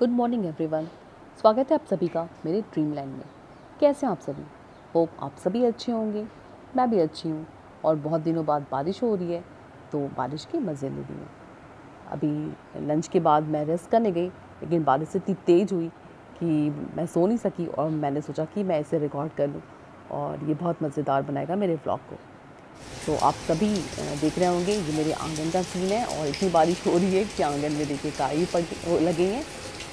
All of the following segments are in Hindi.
गुड मॉर्निंग एवरीवन स्वागत है आप सभी का मेरे ड्रीम लैंड में। कैसे हैं आप सभी? होप आप सभी अच्छे होंगे। मैं भी अच्छी हूँ और बहुत दिनों बाद बारिश हो रही है तो बारिश के मज़े ले रही हूँ। अभी लंच के बाद मैं रेस्ट करने गई, लेकिन बारिश इतनी तेज़ हुई कि मैं सो नहीं सकी और मैंने सोचा कि मैं इसे रिकॉर्ड कर लूँ और ये बहुत मज़ेदार बनाएगा मेरे व्लॉग को। तो आप सभी देख रहे होंगे, ये मेरे आँगन का सीन है और इतनी बारिश हो रही है कि आँगन में देखिए काई पड़, लगे हैं।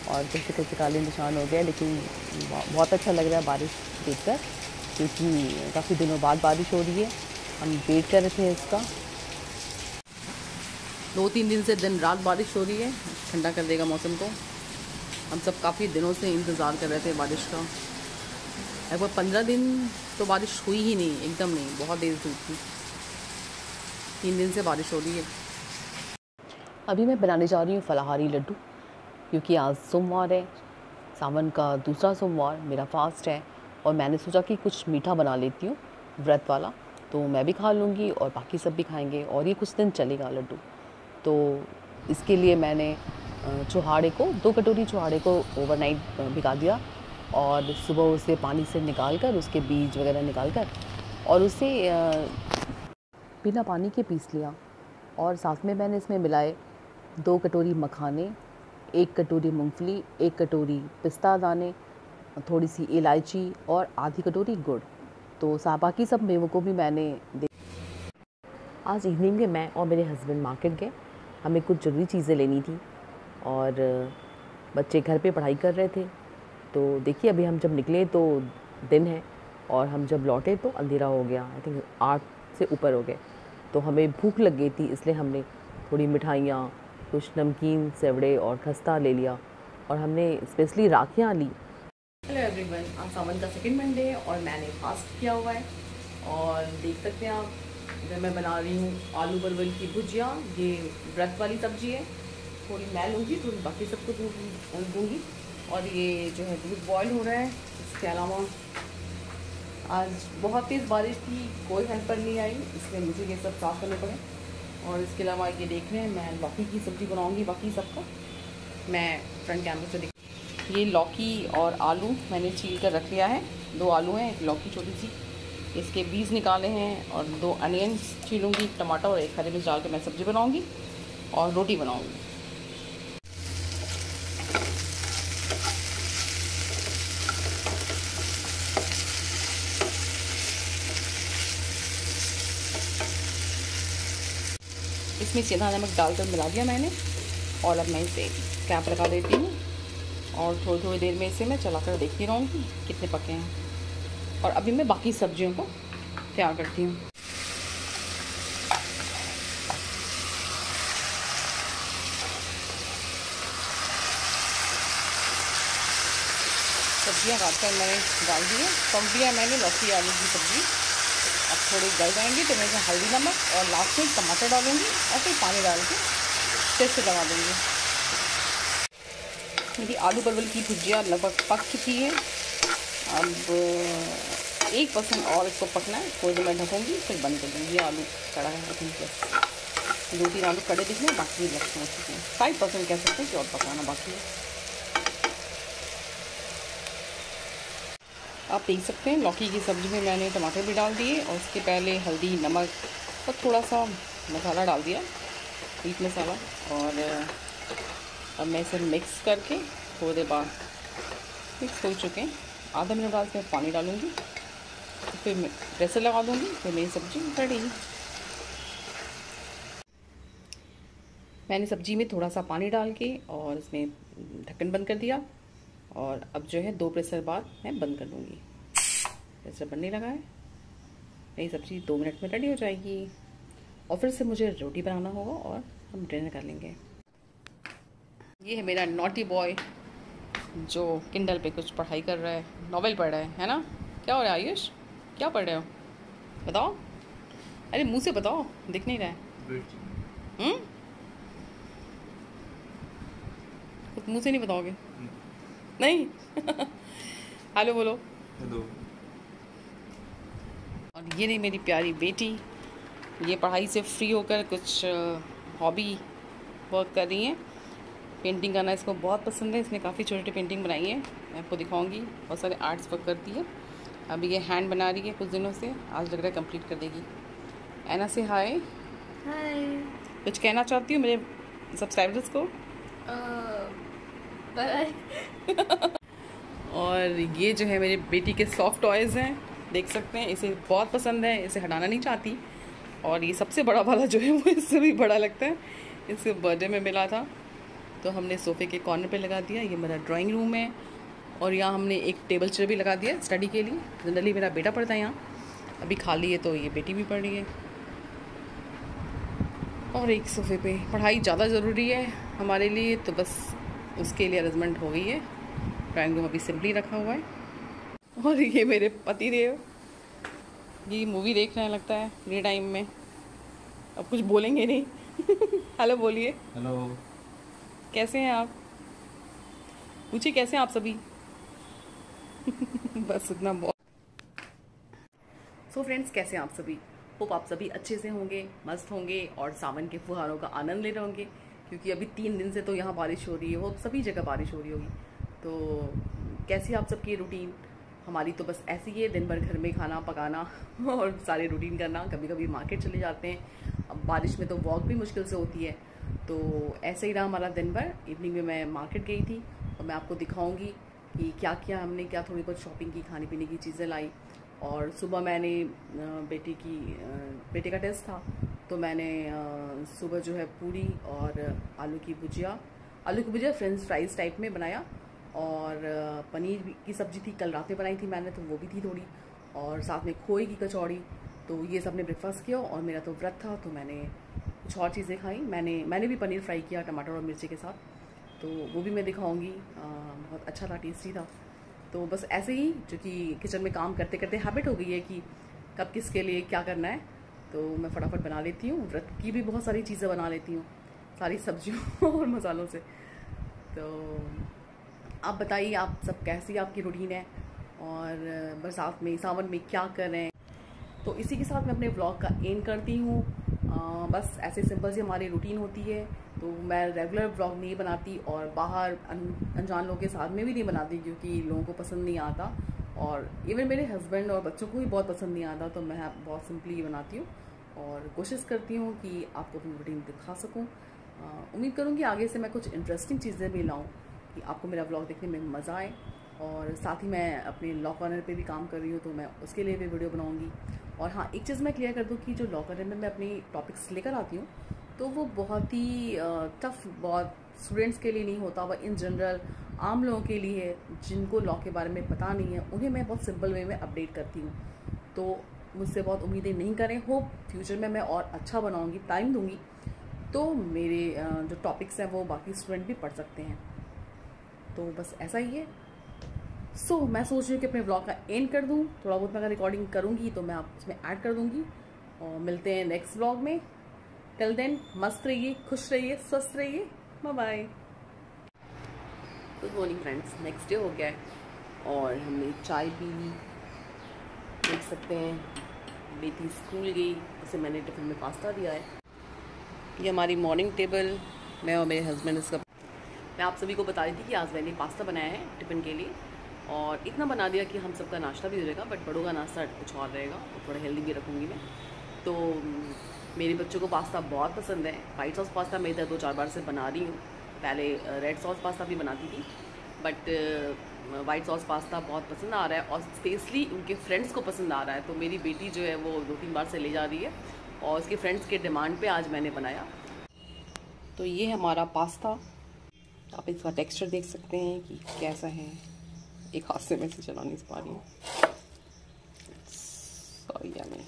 और कैसे कैसे काले निशान हो गए लेकिन बहुत अच्छा लग रहा है बारिश देखकर क्योंकि काफ़ी दिनों बाद बारिश हो रही है। हम वेट कर रहे थे इसका। दो तीन दिन से दिन रात बारिश हो रही है ठंडा कर देगा मौसम को। हम सब काफ़ी दिनों से इंतज़ार कर रहे थे बारिश का। लगभग पंद्रह दिन तो बारिश हुई ही नहीं एकदम नहीं बहुत देर धूप थी। तीन दिन से बारिश हो रही है। अभी मैं बनाने जा रही हूँ फलाहारी लड्डू। क्योंकि आज सोमवार है, सावन का दूसरा सोमवार, मेरा फास्ट है और मैंने सोचा कि कुछ मीठा बना लेती हूँ, व्रत वाला। तो मैं भी खा लूँगी और बाकी सब भी खाएँगे और ये कुछ दिन चलेगा लड्डू। तो इसके लिए मैंने चुहाड़े को, दो कटोरी चुहाड़े को ओवरनाइट भिगा दिया और सुबह उसे पानी से निकाल कर उसके बीज वगैरह निकाल कर और उसे बिना पानी के पीस लिया और साथ में मैंने इसमें मिलाए दो कटोरी मखाने एक कटोरी मूंगफली, एक कटोरी पिस्ता दाने, थोड़ी सी इलायची और आधी कटोरी गुड़। तो बाकी सब मेवों को भी मैंने दे आज इवनिंग में मैं और मेरे हस्बैंड मार्केट गए। हमें कुछ ज़रूरी चीज़ें लेनी थी और, बच्चे घर पे पढ़ाई कर रहे थे। तो देखिए, अभी हम जब निकले तो दिन है और हम जब लौटे तो अंधेरा हो गया। आई थिंक आठ से ऊपर हो गए। तो हमें भूख लग गई थी, इसलिए हमने थोड़ी मिठाइयाँ कुछ नमकीन, सेवड़े और खस्ता ले लिया और हमने स्पेशली राखियाँ ली। हेलो एवरीवन आज सावन का सेकेंड मंडे है और मैंने फास्ट किया हुआ है। और देख सकते हैं आप, इधर मैं बना रही हूँ आलू परवल की भुजिया। ये व्रत वाली सब्ज़ी है। थोड़ी मैं लूँगी, थोड़ी बाकी सबको दूँगी और ये जो है दूध बॉयल हो रहा है, इसके अलावा आज बहुत तेज़ बारिश थी, कोई हेल्पर नहीं आई, इसलिए मुझे ये सब साफ़ करने पड़े। और इसके अलावा ये देख रहे हैं, मैं लौकी की सब्ज़ी बनाऊँगी बाकी सबका। मैं फ्रंट कैमरे से देख ये लौकी और आलू मैंने छील कर रख लिया है। दो आलू हैं, एक लौकी छोटी सी। इसके बीज निकाले हैं और दो अनियन छीलूँगी, टमाटर और एक हरी मिर्च डाल के मैं सब्ज़ी बनाऊँगी और रोटी बनाऊँगी। इसमें सीधा नमक डालकर मिला दिया मैंने और अब मैं इसे कैप लगा देती हूँ और थोड़ी थोड़ी देर में इसे मैं चला कर देखती रहूँगी कितने पके हैं। और अभी मैं बाकी सब्जियों को तैयार करती हूँ। सब्ज़ियाँ काट कर मैंने डाल दी है। पक दिया मैंने, लौकी आलू की सब्ज़ी। थोड़ी गल जाएँगी तो मैं इसमें हल्दी नमक और लास्ट में टमाटर डालूँगी और फिर पानी डाल के फिर से लगा दूँगी। मेरी आलू परवल की भुजिया लगभग पक चुकी है। अब एक परसेंट और इसको पकना है थोड़ी देर मैं ढकूँगी, फिर बंद कर दूँगी आलू कड़ा है रखूँगी प्लस दो तीन आलू कड़े दिखने बाकी लग चुके हैं। फाइव परसेंट कह सकते हैं कि और पकाना बाकी है। आप देख सकते हैं, लौकी की सब्ज़ी में मैंने टमाटर भी डाल दिए और उसके पहले हल्दी, नमक और थोड़ा सा मसाला डाल दिया मीट मसाला। और अब मैं इसे मिक्स करके थोड़ी देर बाद मिक्स हो चुके हैं। आधा मिनट बाद मैं पानी डालूँगी, फिर मैं प्रेसर लगा दूँगी, फिर मेरी सब्ज़ी रेडी मैंने सब्ज़ी में थोड़ा सा पानी डाल के और इसमें ढक्कन बंद कर दिया। और अब जो है दो प्रेशर बाद मैं बंद कर दूँगी। प्रेशर बनने लगा है मेरी सब्ज़ी दो मिनट में रेडी हो जाएगी। और फिर से मुझे रोटी बनाना होगा और हम डिनर कर लेंगे। ये है मेरा नोटी बॉय जो किंडल पे कुछ पढ़ाई कर रहा है। नॉवेल पढ़ रहा है है ना? क्या हो रहा है आयुष? क्या पढ़ रहे हो? बताओ। अरे मुँह से बताओ। दिख नहीं रहा है। हम्म? मुँह से नहीं बताओगे? नहीं। हेलो बोलो। हेलो। और ये नहीं मेरी प्यारी बेटी। ये पढ़ाई से फ्री होकर कुछ हॉबी वर्क कर रही हैं। पेंटिंग करना इसको बहुत पसंद है। इसने काफ़ी छोटी छोटी पेंटिंग बनाई है। मैं आपको दिखाऊँगी। बहुत सारे आर्ट्स वर्क करती है। अभी ये हैंड बना रही है कुछ दिनों से। आज लग रहा है कंप्लीट कर देगी। एना से हाय हाय कुछ कहना चाहती हूँ मेरे सब्सक्राइबर्स को? बाय और ये जो है मेरी बेटी के सॉफ्ट टॉयज़ हैं, देख सकते हैं। इसे बहुत पसंद है, इसे हटाना नहीं चाहती। और ये सबसे बड़ा वाला जो है, वो इससे भी बड़ा लगता है। इसे बर्थडे में मिला था। तो हमने सोफ़े के कॉर्नर पे लगा दिया। ये मेरा ड्राइंग रूम है। और यहाँ हमने एक टेबल चेयर भी लगा दिया स्टडी के लिए। जनरली मेरा बेटा पढ़ता है यहाँ। अभी खाली है तो ये बेटी भी पढ़ रही है। और एक सोफ़े पे पढ़ाई ज़्यादा ज़रूरी है हमारे लिए तो बस उसके लिए अरेंजमेंट हो गई है। ड्राइंग रूम अभी सिंपली रखा हुआ है। और ये मेरे पति देव। ये मूवी देख रहे हैं लगता है फ्री टाइम में। अब कुछ बोलेंगे नहीं। हेलो बोलिए। हेलो कैसे हैं आप? पूछिए कैसे हैं आप सभी? बस इतना बहुत। सो फ्रेंड्स कैसे हैं आप सभी? होप आप सभी अच्छे से होंगे मस्त होंगे और सावन के फुहारों का आनंद ले रहे होंगे। क्योंकि अभी तीन दिन से तो यहाँ बारिश हो रही है, वो सभी जगह बारिश हो रही होगी। तो कैसी आप सबकी रूटीन हमारी तो बस ऐसी ही है, दिन भर घर में खाना पकाना और सारे रूटीन करना। कभी कभी मार्केट चले जाते हैं। अब बारिश में तो वॉक भी मुश्किल से होती है। तो ऐसे ही रहा हमारा दिन भर। इवनिंग में मैं मार्केट गई थी और मैं आपको दिखाऊँगी कि क्या किया हमने क्या थोड़ी बहुत शॉपिंग की खाने पीने की चीज़ें लाई। और सुबह मैंने बेटे की बेटे का टेस्ट था। तो मैंने सुबह जो है पूरी और आलू की भुजिया, आलू की भुजिया फ्रेंच फ्राइज़ टाइप में बनाया और पनीर की सब्ज़ी थी, कल रात में बनाई थी मैंने तो वो भी थी थोड़ी और साथ में खोए की कचौड़ी तो ये सबने ब्रेकफास्ट किया और मेरा तो व्रत था तो मैंने कुछ और चीज़ें खाई। मैंने मैंने भी पनीर फ्राई किया टमाटर और मिर्ची के साथ तो वो भी मैं दिखाऊँगी। बहुत अच्छा था टेस्टी था। तो बस ऐसे ही जो कि किचन में काम करते करते हैबिट हो गई है कि कब किसके लिए क्या करना है तो मैं फटाफट बना लेती हूँ। व्रत की भी बहुत सारी चीज़ें बना लेती हूँ, सारी सब्जियों और मसालों से। तो आप बताइए, आप सब कैसी आपकी रूटीन है? और बरसात में, सावन में क्या कर रहे हैं? तो इसी के साथ मैं अपने ब्लॉग का एंड करती हूँ। बस ऐसे सिंपल सी हमारी रूटीन होती है। तो मैं रेगुलर ब्लॉग नहीं बनाती और बाहर अनजान लोगों के साथ में भी नहीं बनाती क्योंकि लोगों को पसंद नहीं आता। और इवन मेरे हस्बैंड और बच्चों को भी बहुत पसंद नहीं आता तो मैं बहुत सिंपली बनाती हूँ। और कोशिश करती हूँ कि आपको अपनी रूटीन दिखा सकूँ। उम्मीद करूँगी आगे से मैं कुछ इंटरेस्टिंग चीज़ें भी लाऊँ कि आपको मेरा ब्लॉग देखने में मज़ा आए। और साथ ही मैं अपने लॉ कॉर्नर पे भी काम कर रही हूँ तो मैं उसके लिए भी वीडियो बनाऊँगी। और हाँ एक चीज़ मैं क्लियर कर दूँ कि जो लॉ कॉर्नर में मैं अपनी टॉपिक्स लेकर आती हूँ तो वो बहुत ही टफ बहुत स्टूडेंट्स के लिए नहीं होता वह इन जनरल आम लोगों के लिए, जिनको लॉ के बारे में पता नहीं है, उन्हें मैं बहुत सिंपल वे में अपडेट करती हूँ। तो मुझसे बहुत उम्मीदें नहीं करें। होप फ्यूचर में मैं और अच्छा बनाऊँगी टाइम दूँगी। तो मेरे जो टॉपिक्स हैं वो बाकी स्टूडेंट भी पढ़ सकते हैं। तो बस ऐसा ही है। सो so, मैं सोच रही हूँ कि अपने ब्लॉग का एंड कर दूँ। थोड़ा बहुत मैं अगर रिकॉर्डिंग करूँगी तो मैं आप उसमें ऐड कर दूँगी। और मिलते हैं नेक्स्ट ब्लॉग में। टिल देन मस्त रहिए खुश रहिए स्वस्थ रहिए। Bye good morning friends next day हो गया है। और हमने चाय पी ली। देख सकते हैं। बेटी स्कूल गई, उसे मैंने टिफ़िन में पास्ता दिया है। ये हमारी मॉर्निंग टेबल मैं और मेरे हस्बैंड इसका मैं आप सभी को बता रही थी कि आज मैंने पास्ता बनाया है टिफ़िन के लिए, और इतना बना दिया कि हम सबका नाश्ता भी हो जाएगा बट बड़ों का नाश्ता कुछ और रहेगा, और थोड़ा हेल्दी भी रखूँगी मैं। तो मेरे बच्चों को पास्ता बहुत पसंद है। वाइट सॉस पास्ता मैं इधर दो चार बार से बना रही हूँ। पहले रेड सॉस पास्ता भी बनाती थी। बट वाइट सॉस पास्ता बहुत पसंद आ रहा है और स्पेशली उनके फ्रेंड्स को पसंद आ रहा है। तो मेरी बेटी जो है वो दो तीन बार से ले जा रही है और उसके फ्रेंड्स के डिमांड पे आज मैंने बनाया। तो ये हमारा पास्ता आप इसका टेक्सचर देख सकते हैं कि कैसा है। एक हाथ से मैं इसे चला नहीं पा रही हूँ सॉरी मैं।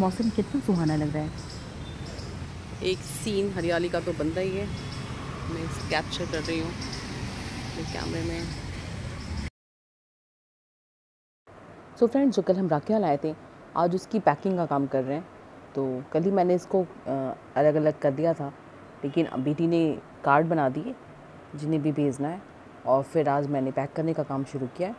मौसम कितना सुहाना लग रहा है? एक सीन हरियाली का तो बनता ही है। मैं कैप्चर कर रही हूँ। कैमरे में। सो so फ्रेंड्स जो कल हम राखियाँ लाए थे आज उसकी पैकिंग का काम कर रहे हैं। तो कल ही मैंने इसको अलग अलग कर दिया था। लेकिन बेटी ने कार्ड बना दिए जिन्हें भी भेजना है। और फिर आज मैंने पैक करने का काम शुरू किया है।